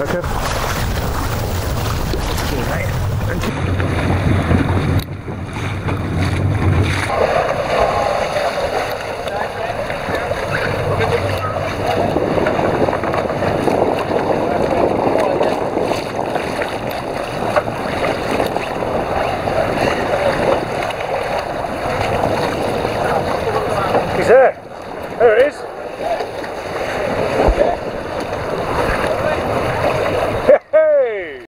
Okay. He's there. There it is.